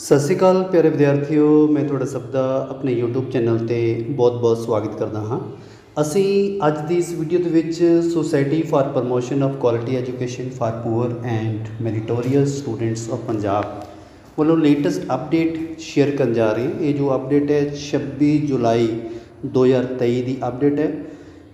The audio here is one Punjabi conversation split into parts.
ਸਤਿ ਸ਼੍ਰੀ ਅਕਾਲ ਪਿਆਰੇ ਵਿਦਿਆਰਥੀਓ, ਮੈਂ ਤੁਹਾਡਾ ਸਭ ਦਾ ਆਪਣੇ YouTube ਚੈਨਲ ਤੇ ਬਹੁਤ-ਬਹੁਤ ਸਵਾਗਤ ਕਰਦਾ ਹਾਂ। ਅਸੀਂ ਅੱਜ ਦੀ ਇਸ ਵੀਡੀਓ ਦੇ ਵਿੱਚ society for promotion of quality education for poor and meritorious students of Punjab ਵੱਲੋਂ ਲੇਟੈਸਟ ਅਪਡੇਟ ਸ਼ੇਅਰ ਕਰਨ ਜਾ ਰਹੇ ਹਾਂ। ਇਹ ਜੋ ਅਪਡੇਟ ਹੈ 26 ਜੁਲਾਈ 2023 ਦੀ ਅਪਡੇਟ ਹੈ।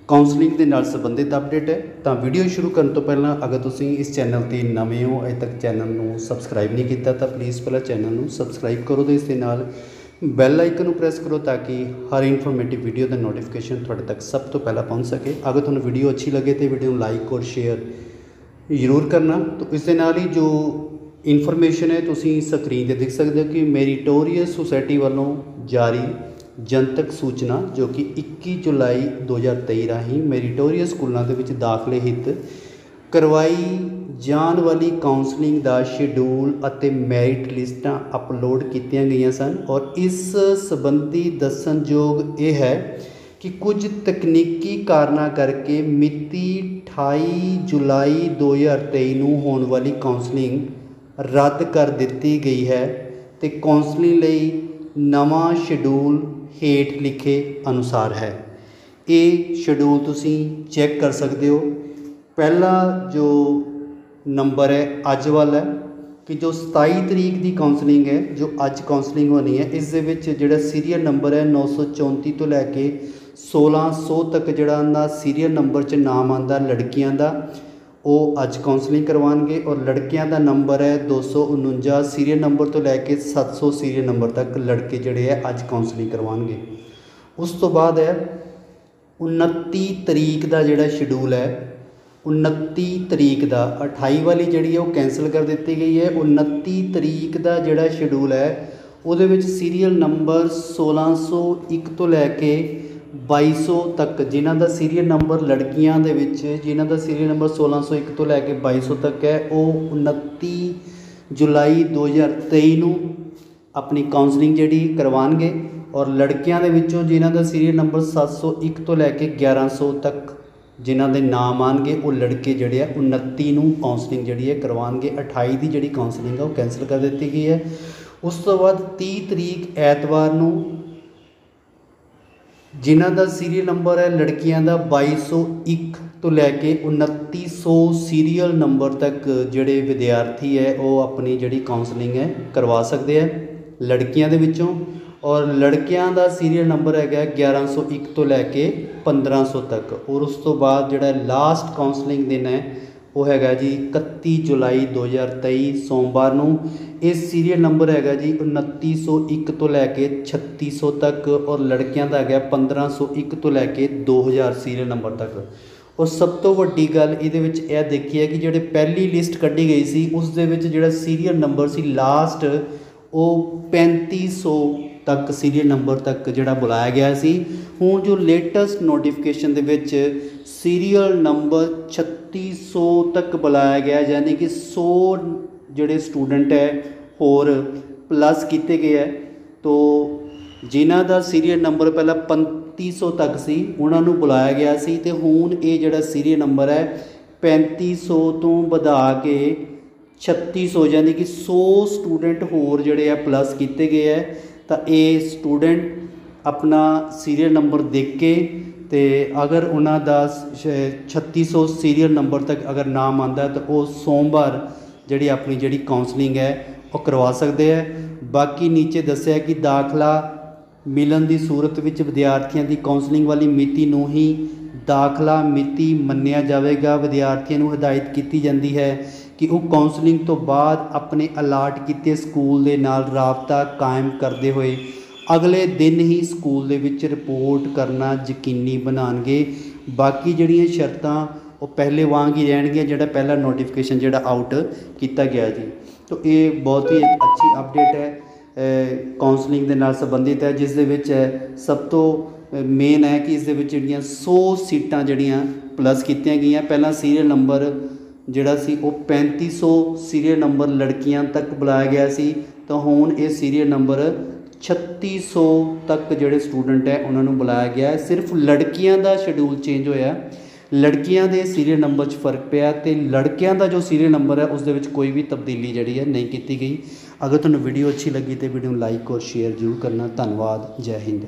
ਕਾਉਂਸਲਿੰਗ ਦੇ ਨਾਲ ਸੰਬੰਧਿਤ ਅਪਡੇਟ ਹੈ। ਤਾਂ ਵੀਡੀਓ ਸ਼ੁਰੂ ਕਰਨ ਤੋਂ ਪਹਿਲਾਂ ਅਗਰ ਤੁਸੀਂ ਇਸ ਚੈਨਲ ਤੇ ਨਵੇਂ ਹੋ, ਅਜੇ ਤੱਕ ਚੈਨਲ ਨੂੰ ਸਬਸਕ੍ਰਾਈਬ ਨਹੀਂ ਕੀਤਾ, ਤਾਂ ਪਲੀਜ਼ ਪਹਿਲਾਂ ਚੈਨਲ ਨੂੰ ਸਬਸਕ੍ਰਾਈਬ ਕਰੋ ਤੇ ਇਸ ਦੇ ਨਾਲ ਬੈਲ ਆਈਕਨ ਨੂੰ ਪ੍ਰੈਸ ਕਰੋ ਤਾਂ ਕਿ ਹਰ ਇਨਫੋਰਮੇਟਿਵ ਵੀਡੀਓ ਦਾ ਨੋਟੀਫਿਕੇਸ਼ਨ ਤੁਹਾਡੇ ਤੱਕ ਸਭ ਤੋਂ ਪਹਿਲਾਂ ਪਹੁੰਚ ਸਕੇ। ਅਗਰ ਤੁਹਾਨੂੰ ਵੀਡੀਓ ਅੱਛੀ ਲੱਗੇ ਤੇ ਵੀਡੀਓ ਨੂੰ ਲਾਈਕ ਔਰ ਸ਼ੇਅਰ ਜ਼ਰੂਰ ਕਰਨਾ। ਤਾਂ ਇਸ ਦੇ ਨਾਲ ਹੀ ਜੋ ਇਨਫੋਰਮੇਸ਼ਨ ਹੈ, ਤੁਸੀਂ ਸਕਰੀਨ ਤੇ ਦੇਖ ਸਕਦੇ ਹੋ ਕਿ ਮੈਰੀਟੋਰੀਅਸ ਸੁਸਾਇਟੀ ਵੱਲੋਂ ਜਾਰੀ ਜਨਤਕ ਸੂਚਨਾ ਜੋ ਕਿ 21 ਜੁਲਾਈ 2023 ਰਾਹੀਂ ਮੈਰੀਟੋਰੀਅਸ ਸਕੂਲਾਂ ਦੇ ਵਿੱਚ ਦਾਖਲੇ ਹਿੱਤ ਕਰਵਾਈ ਜਾਣ ਵਾਲੀ ਕਾਉਂਸਲਿੰਗ ਦਾ ਸ਼ਡਿਊਲ ਅਤੇ ਮੈਰਿਟ ਲਿਸਟਾਂ ਅਪਲੋਡ ਕੀਤੀਆਂ ਗਈਆਂ ਸਨ ਔਰ ਇਸ ਸੰਬੰਧੀ ਦੱਸਣਯੋਗ ਇਹ ਹੈ ਕਿ ਕੁਝ ਤਕਨੀਕੀ ਕਾਰਨਾਂ ਕਰਕੇ ਮਿਤੀ 28 ਜੁਲਾਈ 2023 ਨੂੰ ਹੋਣ ਵਾਲੀ ਕਾਉਂਸਲਿੰਗ ਰੱਦ ਕਰ ਦਿੱਤੀ ਗਈ ਹੈ ਤੇ ਕਾਉਂਸਲਿੰਗ ਲਈ ਨਵਾਂ ਸ਼ਡਿਊਲ ਹੇਠ ਲਿਖੇ ਅਨੁਸਾਰ ਹੈ। ਇਹ ਸ਼ਡਿਊਲ ਤੁਸੀਂ ਚੈੱਕ ਕਰ ਸਕਦੇ ਹੋ। ਪਹਿਲਾ ਜੋ ਨੰਬਰ ਹੈ, ਅੱਜ ਵਾਲਾ ਕਿ ਜੋ 27 ਤਰੀਕ ਦੀ ਕਾਉਂਸਲਿੰਗ ਹੈ, ਜੋ ਅੱਜ ਕਾਉਂਸਲਿੰਗ ਹੋਣੀ ਹੈ, ਇਸ ਦੇ ਵਿੱਚ ਜਿਹੜਾ ਸੀਰੀਅਲ ਨੰਬਰ ਹੈ 934 ਤੋਂ ਲੈ ਕੇ 1600 ਤੱਕ ਜਿਹੜਾ ਦਾ ਸੀਰੀਅਲ ਨੰਬਰ 'ਚ ਨਾਮ ਆਂਦਾ ਲੜਕੀਆਂ ਦਾ ਉਹ ਅੱਜ ਕਾਉਂਸਲਿੰਗ ਕਰਵਾਉਣਗੇ ਔਰ ਲੜਕਿਆਂ ਦਾ ਨੰਬਰ ਹੈ 249 ਸੀਰੀਅਲ ਨੰਬਰ ਤੋਂ ਲੈ ਕੇ 700 ਸੀਰੀਅਲ ਨੰਬਰ ਤੱਕ ਲੜਕੇ ਜਿਹੜੇ ਹੈ ਅੱਜ ਕਾਉਂਸਲਿੰਗ ਕਰਵਾਉਣਗੇ। ਉਸ ਤੋਂ ਬਾਅਦ ਹੈ 29 ਤਰੀਕ ਦਾ ਜਿਹੜਾ ਸ਼ਡਿਊਲ ਹੈ 29 ਤਰੀਕ ਦਾ 28 ਵਾਲੀ ਜਿਹੜੀ ਹੈ ਉਹ ਕੈਨਸਲ ਕਰ ਦਿੱਤੀ ਗਈ ਹੈ। 29 ਤਰੀਕ ਦਾ ਜਿਹੜਾ ਸ਼ਡਿਊਲ ਹੈ, ਉਹਦੇ ਵਿੱਚ ਸੀਰੀਅਲ ਨੰਬਰ 1601 ਤੋਂ ਲੈ ਕੇ ਬਾਈ ਸੌ ਤੱਕ, ਜਿਨ੍ਹਾਂ ਦਾ ਸੀਰੀਅਲ ਨੰਬਰ ਲੜਕੀਆਂ ਦੇ ਵਿੱਚ, ਜਿਨ੍ਹਾਂ ਦਾ ਸੀਰੀਅਲ ਨੰਬਰ 1601 ਤੋਂ ਲੈ ਕੇ ਬਾਈ ਸੌ ਤੱਕ ਹੈ, ਉਹ 29 ਜੁਲਾਈ 2023 ਨੂੰ ਆਪਣੀ ਕਾਉਂਸਲਿੰਗ ਜਿਹੜੀ ਕਰਵਾਉਣਗੇ ਔਰ ਲੜਕੀਆਂ ਦੇ ਵਿੱਚੋਂ ਜਿਨ੍ਹਾਂ ਦਾ ਸੀਰੀਅਲ ਨੰਬਰ 701 ਤੋਂ ਲੈ ਕੇ 1100 ਤੱਕ ਜਿਨ੍ਹਾਂ ਦੇ ਨਾਮ ਆਣਗੇ ਉਹ ਲੜਕੇ ਜਿਹੜੇ ਆ 29 ਨੂੰ ਕਾਉਂਸਲਿੰਗ ਜਿਹੜੀ ਹੈ ਕਰਵਾਉਣਗੇ। 28 ਦੀ ਜਿਹੜੀ ਕਾਉਂਸਲਿੰਗ ਆ, ਉਹ ਕੈਨਸਲ ਕਰ ਦਿੱਤੀ ਗਈ ਹੈ। ਉਸ ਤੋਂ ਬਾਅਦ 30 ਤਰੀਕ ਐਤਵਾਰ ਨੂੰ ਜਿਨ੍ਹਾਂ ਦਾ ਸੀਰੀਅਲ ਨੰਬਰ ਹੈ ਲੜਕੀਆਂ ਦਾ 2201 ਤੋਂ ਲੈ ਕੇ 2900 ਸੀਰੀਅਲ ਨੰਬਰ ਤੱਕ ਜਿਹੜੇ ਵਿਦਿਆਰਥੀ ਹੈ, ਉਹ ਆਪਣੀ ਜਿਹੜੀ ਕਾਉਂਸਲਿੰਗ ਹੈ ਕਰਵਾ ਸਕਦੇ ਹੈ ਲੜਕੀਆਂ ਦੇ ਵਿੱਚੋਂ ਔਰ ਲੜਕਿਆਂ ਦਾ ਸੀਰੀਅਲ ਨੰਬਰ ਹੈਗਾ 1101 ਤੋਂ ਲੈ ਕੇ 1500 ਤੱਕ ਔਰ ਉਸ ਤੋਂ ਬਾਅਦ ਜਿਹੜਾ ਲਾਸਟ ਕਾਉਂਸਲਿੰਗ ਦਿਨ ਹੈ ਉਹ ਹੈਗਾ ਜੀ 31 ਜੁਲਾਈ 2023 ਸੋਮਵਾਰ ਨੂੰ। ਇਹ ਸੀਰੀਅਲ ਨੰਬਰ ਹੈਗਾ ਜੀ 2901 ਤੋਂ ਲੈ ਕੇ ਛੱਤੀ ਸੌ ਤੱਕ ਔਰ ਲੜਕਿਆਂ ਦਾ ਹੈਗਾ 1501 ਤੋਂ ਲੈ ਕੇ ਦੋ ਹਜ਼ਾਰ ਸੀਰੀਅਲ ਨੰਬਰ ਤੱਕ। ਔਰ ਸਭ ਤੋਂ ਵੱਡੀ ਗੱਲ ਇਹਦੇ ਵਿੱਚ ਇਹ ਦੇਖੀ ਹੈ ਕਿ ਜਿਹੜੇ ਪਹਿਲੀ ਲਿਸਟ ਕੱਢੀ ਗਈ ਸੀ, ਉਸ ਦੇ ਵਿੱਚ ਜਿਹੜਾ ਸੀਰੀਅਲ ਨੰਬਰ ਸੀ ਲਾਸਟ ਉਹ ਪੈਂਤੀ ਸੌ ਤੱਕ ਸੀਰੀਅਲ ਨੰਬਰ ਤੱਕ ਜਿਹੜਾ ਬੁਲਾਇਆ ਗਿਆ ਸੀ। ਹੁਣ ਜੋ ਲੇਟੈਸਟ ਨੋਟੀਫਿਕੇਸ਼ਨ ਦੇ ਵਿੱਚ ਸੀਰੀਅਲ ਨੰਬਰ 3600 ਤੱਕ ਬੁਲਾਇਆ ਗਿਆ, ਯਾਨੀ ਕਿ 100 ਜਿਹੜੇ ਸਟੂਡੈਂਟ ਹੈ, ਹੋਰ ਪਲੱਸ ਕੀਤੇ ਗਏ ਹੈ। ਤੋਂ ਜਿਨ੍ਹਾਂ ਦਾ ਸੀਰੀਅਲ ਨੰਬਰ ਪਹਿਲਾਂ 3500 ਤੱਕ ਸੀ, ਉਹਨਾਂ ਨੂੰ ਬੁਲਾਇਆ ਗਿਆ ਸੀ ਤੇ ਹੁਣ ਇਹ ਜਿਹੜਾ ਸੀਰੀਅਲ ਨੰਬਰ ਹੈ 3500 ਤੋਂ ਵਧਾ ਕੇ 3600 ਯਾਨੀ ਕਿ 100 ਸਟੂਡੈਂਟ ਹੋਰ ਜਿਹੜੇ ਆ ਪਲੱਸ ਕੀਤੇ ਗਏ ਹੈ। ਤਾਂ ਇਹ ਸਟੂਡੈਂਟ ਆਪਣਾ ਸੀਰੀਅਲ ਨੰਬਰ ਦੇਖ ਕੇ ਤੇ ਅਗਰ ਉਹਨਾਂ ਦਾ 3600 ਸੀਰੀਅਲ ਨੰਬਰ ਤੱਕ ਅਗਰ ਨਾਮ ਆਂਦਾ ਤਾਂ ਉਹ ਸੋਮਵਾਰ ਜਿਹੜੀ ਆਪਣੀ ਜਿਹੜੀ ਕਾਉਂਸਲਿੰਗ ਹੈ, ਉਹ ਕਰਵਾ ਸਕਦੇ ਆ ਬਾਕੀ ਨੀਚੇ ਦੱਸਿਆ ਕਿ ਦਾਖਲਾ ਮਿਲਣ ਦੀ ਸੂਰਤ ਵਿੱਚ ਵਿਦਿਆਰਥੀਆਂ ਦੀ ਕਾਉਂਸਲਿੰਗ ਵਾਲੀ ਮਿਤੀ ਨੂੰ ਹੀ ਦਾਖਲਾ ਮਿਤੀ ਮੰਨਿਆ ਜਾਵੇਗਾ। ਵਿਦਿਆਰਥੀਆਂ ਨੂੰ ਹਦਾਇਤ ਕੀਤੀ ਜਾਂਦੀ ਹੈ ਕਿ ਉਹ ਕਾਉਂਸਲਿੰਗ ਤੋਂ ਬਾਅਦ ਆਪਣੇ ਅਲਾਟ ਕੀਤੇ ਸਕੂਲ ਦੇ ਨਾਲ ਰਾਬਤਾ ਕਾਇਮ ਕਰਦੇ ਹੋਏ ਅਗਲੇ ਦਿਨ ਹੀ ਸਕੂਲ ਦੇ ਵਿੱਚ ਰਿਪੋਰਟ ਕਰਨਾ ਯਕੀਨੀ ਬਣਾਣਗੇ ਬਾਕੀ ਜਿਹੜੀਆਂ ਸ਼ਰਤਾਂ ਉਹ ਪਹਿਲੇ ਵਾਂਗ ਹੀ ਰਹਿਣਗੀਆਂ, ਜਿਹੜਾ ਪਹਿਲਾ ਨੋਟੀਫਿਕੇਸ਼ਨ ਜਿਹੜਾ ਆਊਟ ਕੀਤਾ ਗਿਆ ਜੀ। ਤੋਂ ਇਹ ਬਹੁਤ ਹੀ ਅੱਛੀ ਅਪਡੇਟ ਹੈ ਕਾਉਂਸਲਿੰਗ ਦੇ ਨਾਲ ਸੰਬੰਧਿਤ ਹੈ, ਜਿਸ ਦੇ ਵਿੱਚ ਸਭ ਤੋਂ ਮੇਨ ਹੈ ਕਿ ਇਸ ਦੇ ਵਿੱਚ ਜਿਹੜੀਆਂ 100 ਸੀਟਾਂ ਜਿਹੜੀਆਂ ਪਲੱਸ ਕੀਤੀਆਂ ਗਈਆਂ। ਪਹਿਲਾਂ ਸੀਰੀਅਲ ਨੰਬਰ ਜਿਹੜਾ ਸੀ ਉਹ ਪੈਂਤੀ ਸੌ ਸੀਰੀਅਲ ਨੰਬਰ ਲੜਕੀਆਂ ਤੱਕ ਬੁਲਾਇਆ ਗਿਆ ਸੀ। ਤਾਂ ਹੁਣ ਇਹ ਸੀਰੀਅਲ ਨੰਬਰ ਛੱਤੀ ਸੌ ਤੱਕ ਜਿਹੜੇ ਸਟੂਡੈਂਟ ਹੈ, ਉਹਨਾਂ ਨੂੰ ਬੁਲਾਇਆ ਗਿਆ ਹੈ। ਸਿਰਫ ਲੜਕੀਆਂ ਦਾ ਸ਼ਡਿਊਲ ਚੇਂਜ ਹੋਇਆ। ਲੜਕੀਆਂ ਦੇ ਸੀਰੀਅਲ ਨੰਬਰ 'ਚ ਫ਼ਰਕ ਪਿਆ ਤੇ ਲੜਕਿਆਂ ਦਾ ਜੋ ਸੀਰੀਅਲ ਨੰਬਰ ਹੈ, ਉਸ ਦੇ ਵਿੱਚ ਕੋਈ ਵੀ ਤਬਦੀਲੀ ਜਿਹੜੀ ਹੈ ਨਹੀਂ ਕੀਤੀ ਗਈ। ਅਗਰ ਤੁਹਾਨੂੰ ਵੀਡੀਓ ਅੱਛੀ ਲੱਗੀ ਤੇ ਵੀਡੀਓ ਨੂੰ ਲਾਈਕ ਔਰ ਸ਼ੇਅਰ ਜ਼ਰੂਰ ਕਰਨਾ। ਧੰਨਵਾਦ। ਜੈ ਹਿੰਦ।